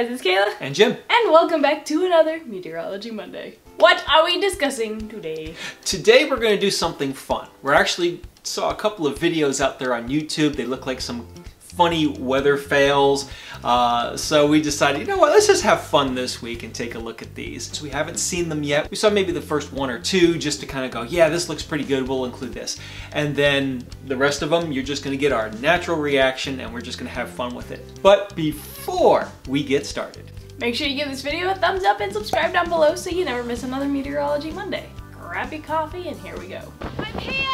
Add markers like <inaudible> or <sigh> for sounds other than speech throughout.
Guys, it's Kayla. And Jim. And welcome back to another Meteorology Monday. What are we discussing today? Today we're going to do something fun. We're actually saw a couple of videos out there on YouTube. They look like some funny weather fails. Uh, so we decided, you know what, let's just have fun this week and take a look at these. So we haven't seen them yet. We saw maybe the first one or two just to kind of go, yeah, this looks pretty good, we'll include this. And then the rest of them, you're just gonna get our natural reaction and we're just gonna have fun with it. But before we get started, Make sure you give this video a thumbs up and subscribe down below so you never miss another Meteorology Monday. Grab your coffee and here we go. I'm here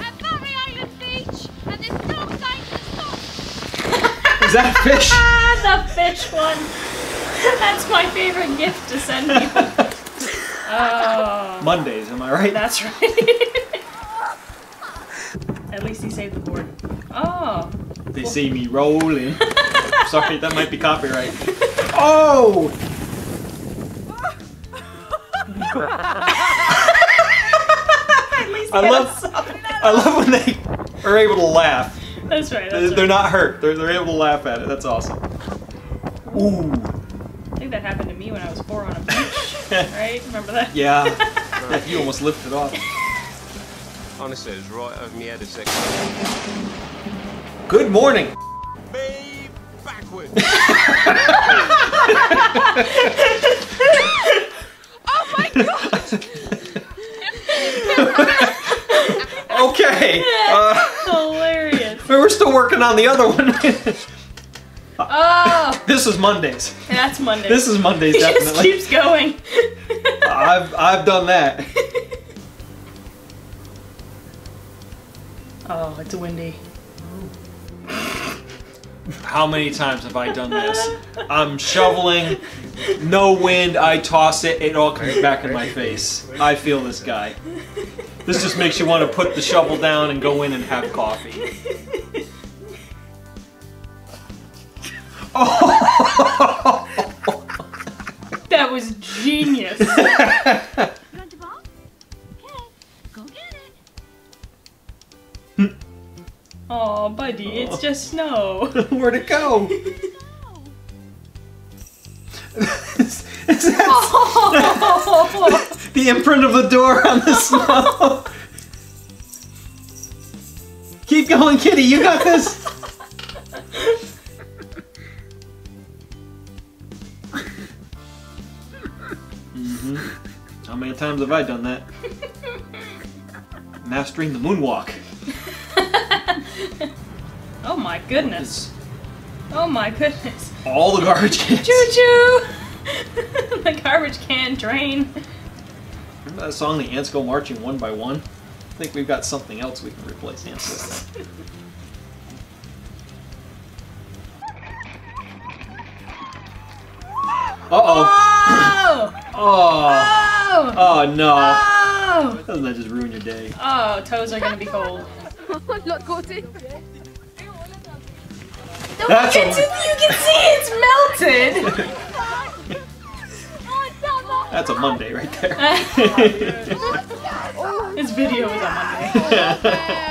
at Barry Island Beach, and there's no sign to stop. Is that a fish? Ah, <laughs> the fish one! That's my favorite gift to send people. Oh, Mondays, am I right? that's right. At least he saved the board. Oh. They see me rolling. <laughs> Sorry, that might be copyright. Oh! <laughs> At least I love- I love when they are able to laugh. That's right. They're That's they're right. not hurt. They're, they're able to laugh at it. That's awesome. Ooh. I think that happened to me when I was four on a beach. <laughs> right? Remember that? Yeah. <laughs> you almost lifted off. Honestly, it's right over me head a second. Good morning. Be backwards. <laughs> Oh my god! Okay. Uh, Hilarious. we're still working on the other one. <laughs> Oh, this is Mondays. that's Monday. This is Mondays <laughs> He just definitely. keeps going. <laughs> I've I've done that. oh, it's windy. How many times have I done this? I'm shoveling, no wind, I toss it, it all comes back in my face. I feel this guy. This just makes you want to put the shovel down and go in and have coffee. <laughs> That was genius. You want to ball? Okay, go get it. <laughs> oh, buddy, it's just snow. <laughs> Where'd it go? Go. Is that Oh, the imprint of the door on the <laughs> snow? Keep going, kitty, you got this! hmm How many times have I done that? Mastering the moonwalk. <laughs> oh my goodness. Oh my goodness. All the garbage <laughs> cans. Choo choo! the garbage can drain. Remember that song, The Ants Go Marching One by One? I think we've got something else we can replace ants with. Uh-oh. Oh! Oh. Oh! Oh no. Oh! Doesn't that just ruin your day? Oh, toes are gonna be cold. <laughs> Not coated. That's you, a- can see, you can see it's melted! <laughs> Dama. That's a Monday right there. <laughs> <laughs> this video is on Monday.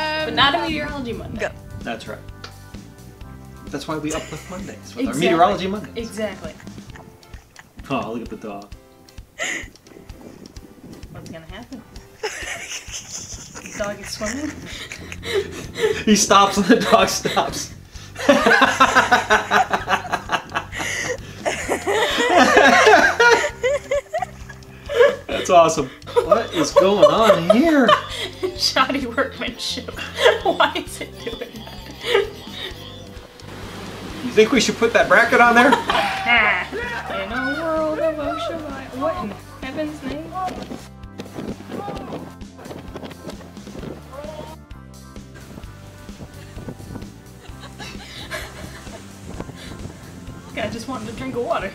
<laughs> But not a meteorology Monday. That's right. That's why we uplift Mondays with our meteorology Mondays. Exactly. Oh, look at the dog. What's gonna happen? The dog is swimming? He stops and the dog stops. That's awesome. What is going on here? <laughs> Shoddy workmanship. <laughs> Why is it doing that? You think we should put that bracket on there? <laughs> In a world of ocean. What in heaven's name? Guy just wanted a drink of water.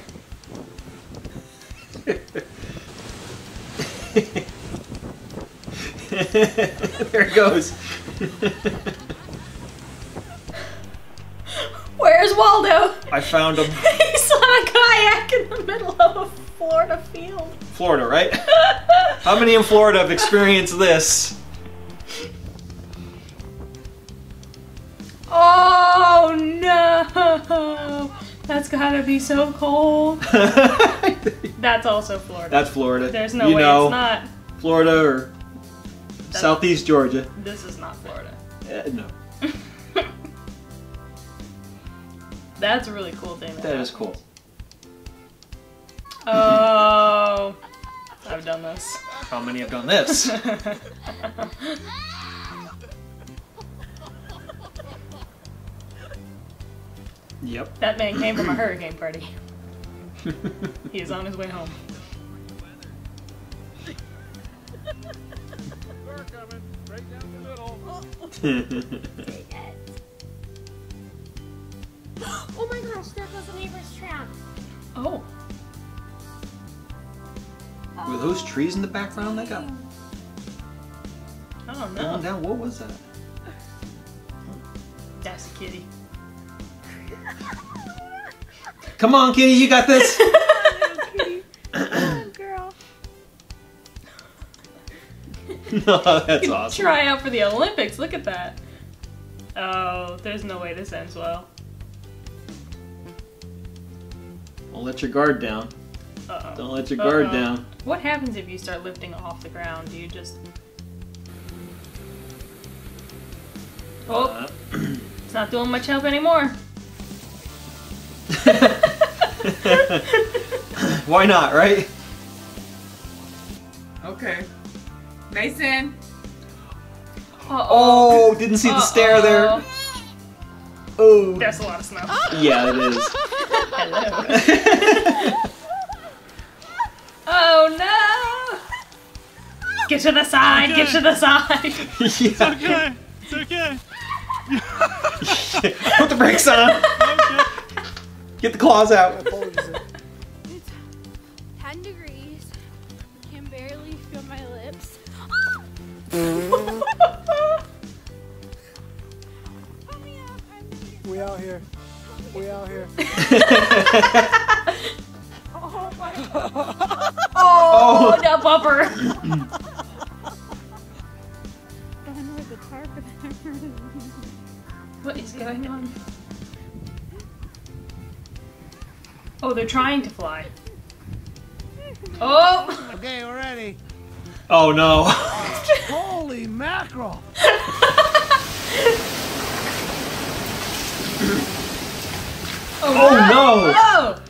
<laughs> there it goes. Where's Waldo? I found him. <laughs> He's on a kayak in the middle of a Florida field. Florida, right? How many in Florida have experienced this? Oh no! That's gotta be so cold. <laughs> That's also Florida. That's Florida. There's no you way know, it's not. Florida or Southeast Georgia. This is not Florida. Eh, no, <laughs> That's a really cool thing. that is cool. Oh, <laughs> I've done this. How many have done this? <laughs> yep. that man came from a <clears throat> hurricane party. He is on his way home. We're coming right down the middle. Oh. <laughs> <gasps> oh my gosh, there goes the neighbor's trap. Oh, Were those oh. trees in the background that got I don't blown know. down? What was that? That's a kitty. Come on, Kitty, you got this. <laughs> <laughs> no, that's awesome. Try out for the Olympics. Look at that. Oh, there's no way this ends well. Don't let your guard down. Uh-oh. Don't let your guard Uh-oh. down. What happens if you start lifting off the ground? Do you just... Oh, Uh, it's not doing much help anymore. <laughs> Why not, right? Okay. Mason. Oh, Uh-oh. Oh, didn't see the stair there. Uh-oh. That's a lot of snow. <laughs> Yeah, it is. <laughs> Oh no! Get to the side, get to the side. <laughs> yeah. Okay, it's okay. Put the brakes on. Okay. Get the claws out. We out here. We out here. <laughs> Oh my Oh, no bumper. The tarp. <laughs> What is going on? Oh, they're trying to fly. Oh! Okay, we're ready. Oh no. Holy mackerel! <laughs> Oh no. Oh!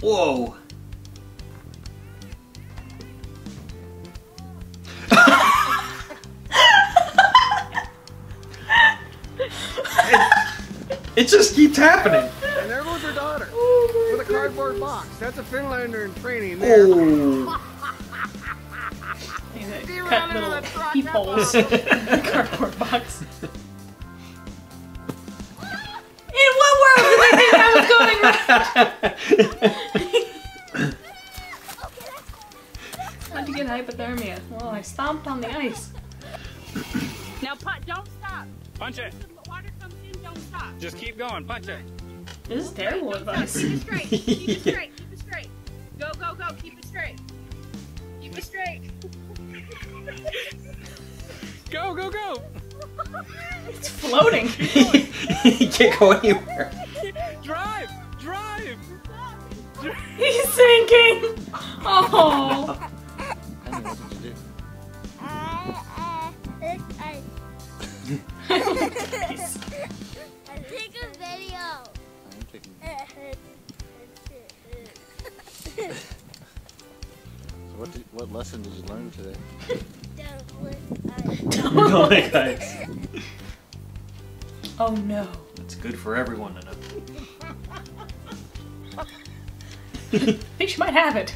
Whoa. it, <laughs> it just keeps happening. And there goes her daughter oh, with a cardboard box. That's a Finlander in training there. Oh. These are cut little peepholes in the <laughs> cardboard box. <laughs> How'd you get hypothermia? Well, I stomped on the ice. Now, put, don't stop. Punch it. The water comes in, don't stop. Just keep going. Punch it. This is terrible Don't advice. Keep it straight. Keep it straight. <laughs> Keep it straight. Go, go, go. Keep it straight. Keep it straight. Go, go, go. It's floating. he can't go anywhere. Sinking. Oh. I know what to do. Take a video. I'm taking. So what, did, what lesson did you learn today? Don't <laughs> make ice. Oh no. It's good for everyone to know. I <laughs> think she might have it.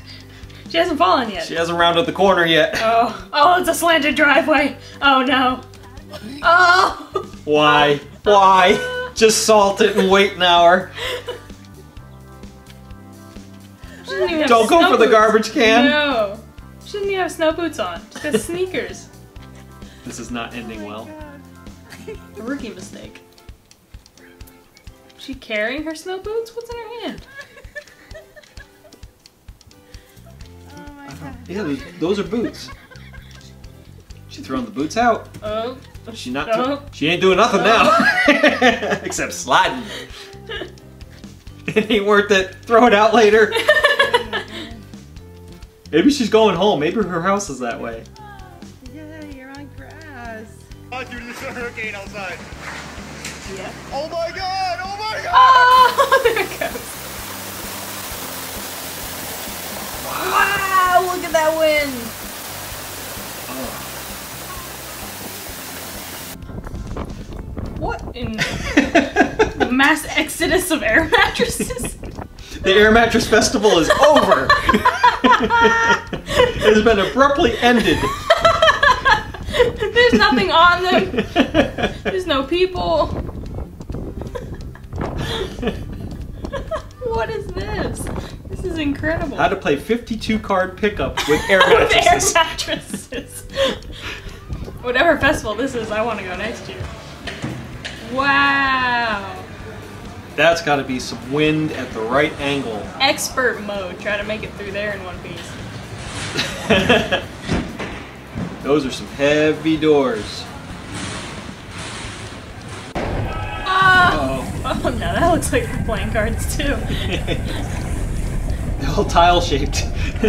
She hasn't fallen yet. She hasn't rounded the corner yet. Oh, oh, it's a slanted driveway. Oh no. Oh. Why? Why? Just salt it and wait an hour. She even have Don't go for the garbage can. No. She doesn't even have snow boots on. She's got sneakers. This is not ending well. A rookie mistake. She carrying her snow boots? What's in her hand? Yeah, those, those are boots. She throwing the boots out. Oh. She not. Oh. She ain't doing nothing now, <laughs> except sliding. it ain't worth it. Throw it out later. <laughs> Maybe she's going home. Maybe her house is that way. Yeah, you're on grass. Oh, dude, there's a hurricane outside. Yeah. Oh my god! Oh my <laughs> god! Oh, there it goes. Wow, look at that wind. What in the <laughs> mass exodus of air mattresses? <laughs> The air mattress festival is over. <laughs> it has been abruptly ended. There's nothing on them. There's no people. what is this? This is incredible. How to play 52 card pickup with <laughs> air With air mattresses. mattresses. Whatever festival this is, I want to go next year. Wow. That's got to be some wind at the right angle. Expert mode. Try to make it through there in one piece. <laughs> Those are some heavy doors. Ah! Oh, oh no, that looks like the playing cards too. <laughs> All tile shaped. <laughs>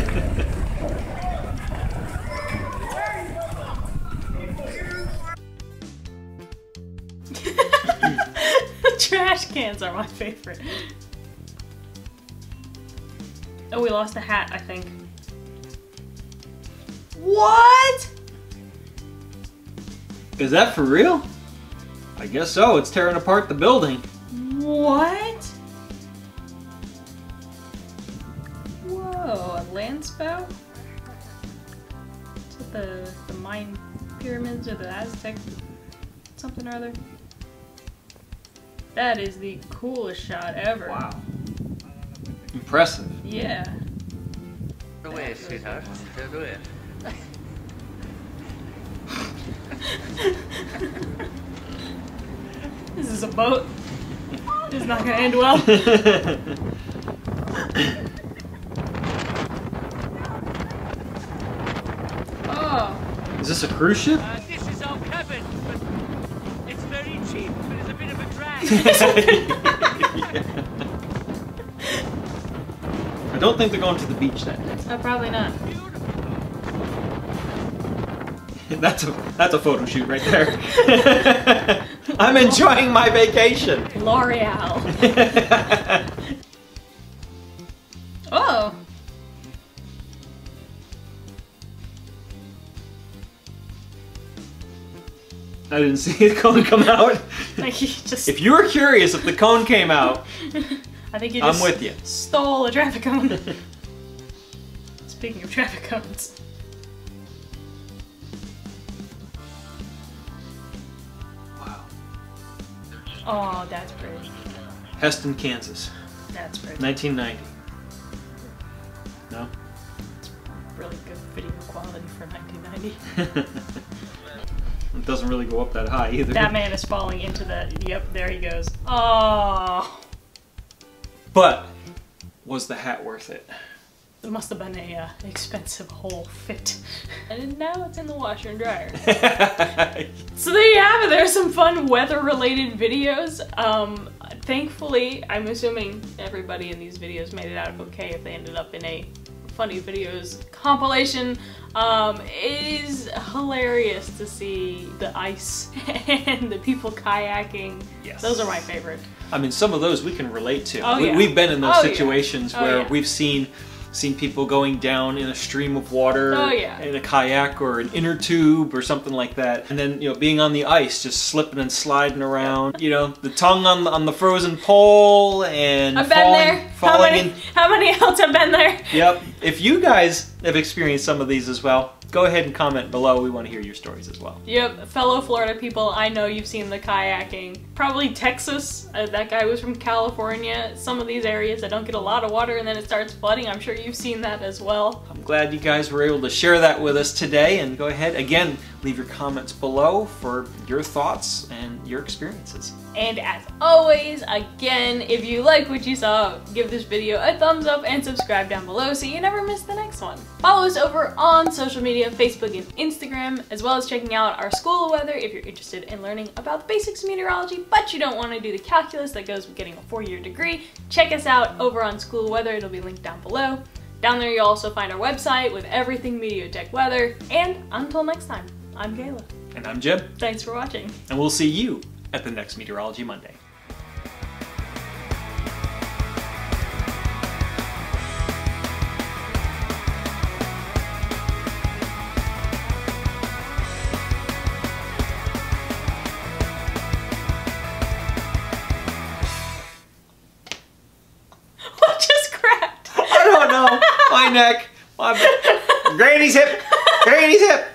Trash cans are my favorite. Oh, we lost a hat, I think. What? Is that for real? I guess so. It's tearing apart the building. What? Whoa, a land spout? Is it the, the Mayan pyramids or the Aztec something or other? That is the coolest shot ever. Wow. Impressive. Yeah. Away, sweetheart. Get away. <laughs> This is a boat. This is not gonna end well. <laughs> oh. Is this a cruise ship? Uh, this is our cabin, but it's very cheap, but it's a bit of a drag. <laughs> I don't think they're going to the beach that day. Oh, probably not. <laughs> That's a that's a photo shoot right there. <laughs> I'm enjoying my vacation. L'Oreal. I didn't see the cone come out. <laughs> Like you just. If you were curious if the cone came out, <laughs> I think you I'm just with you. stole a traffic cone. <laughs> Speaking of traffic cones. Wow. Oh, that's pretty. Hesston, Kansas, That's pretty. 1990. No? It's Really good video quality for 1990. It doesn't really go up that high either. That man is falling into the. Yep, there he goes. Oh. But was the hat worth it? It must have been a uh, expensive whole fit. And now it's in the washer and dryer. <laughs> So there you have it. There's some fun weather-related videos. Um, thankfully, I'm assuming everybody in these videos made it out okay if they ended up in a funny videos compilation. Um, it is hilarious to see the ice <laughs> and the people kayaking. Yes. Those are my favorite. I mean, some of those we can relate to. Oh, we, yeah. We've been in those Oh, yeah. situations Oh, where yeah. we've seen seen people going down in a stream of water Oh, yeah. in a kayak or an inner tube or something like that and then you know being on the ice just slipping and sliding around you know the tongue on the, on the frozen pole and I've falling, been there. How many? in How many else have been there? yep if you guys have experienced some of these as well go ahead and comment below we want to hear your stories as well Yep, fellow Florida people, I know you've seen the kayaking. Probably Texas. Uh, that guy was from California. Some of these areas that don't get a lot of water and then it starts flooding. I'm sure you've seen that as well. I'm glad you guys were able to share that with us today and go ahead again leave your comments below for your thoughts and your experiences And as always, again, if you like what you saw, give this video a thumbs up and subscribe down below so you never miss the next one. Follow us over on social media media, Facebook and Instagram, as well as checking out our School of Weather if you're interested in learning about the basics of meteorology, but you don't want to do the calculus that goes with getting a four-year degree. Check us out over on School of Weather. It'll be linked down below. Down there you'll also find our website with everything Meteotech weather. And until next time, I'm Kayla. And I'm Jim, Thanks for watching. and we'll see you at the next Meteorology Monday. Neck. My <laughs> Granny's hip. Granny's hip.